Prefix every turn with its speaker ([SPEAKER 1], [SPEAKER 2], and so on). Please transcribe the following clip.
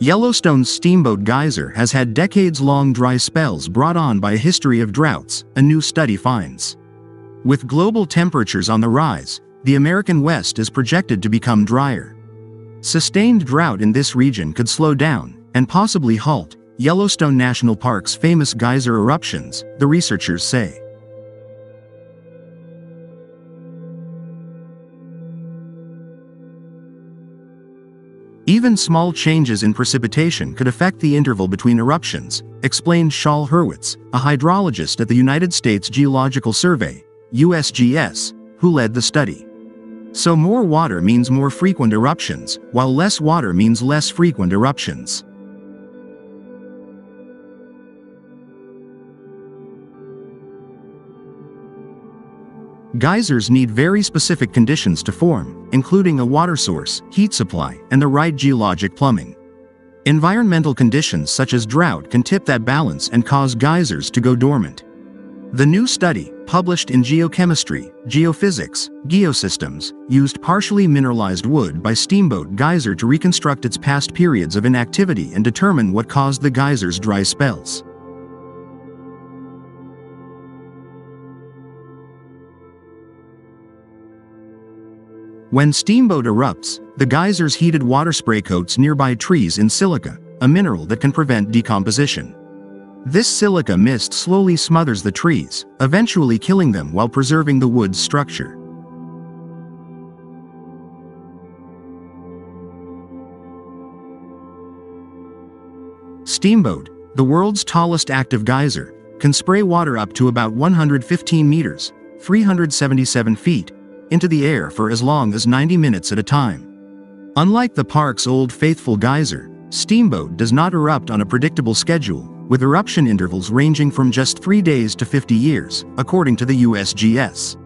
[SPEAKER 1] Yellowstone's Steamboat Geyser has had decades-long dry spells brought on by a history of droughts, a new study finds. With global temperatures on the rise, the American West is projected to become drier. Sustained drought in this region could slow down, and possibly halt, Yellowstone National Park's famous geyser eruptions, the researchers say. Even small changes in precipitation could affect the interval between eruptions, explained Shaul Hurwitz, a hydrologist at the United States Geological Survey, USGS, who led the study. So more water means more frequent eruptions, while less water means less frequent eruptions. Geysers need very specific conditions to form, including a water source, heat supply, and the right geologic plumbing. Environmental conditions such as drought can tip that balance and cause geysers to go dormant. The new study, published in Geochemistry, Geophysics, Geosystems, used partially mineralized wood by Steamboat Geyser to reconstruct its past periods of inactivity and determine what caused the geyser's dry spells. When Steamboat erupts, the geysers heated water spray coats nearby trees in silica, a mineral that can prevent decomposition. This silica mist slowly smothers the trees, eventually killing them while preserving the wood's structure. Steamboat, the world's tallest active geyser, can spray water up to about 115 meters, 377 feet, into the air for as long as 90 minutes at a time. Unlike the park's Old Faithful geyser, Steamboat does not erupt on a predictable schedule, with eruption intervals ranging from just 3 days to 50 years, according to the USGS.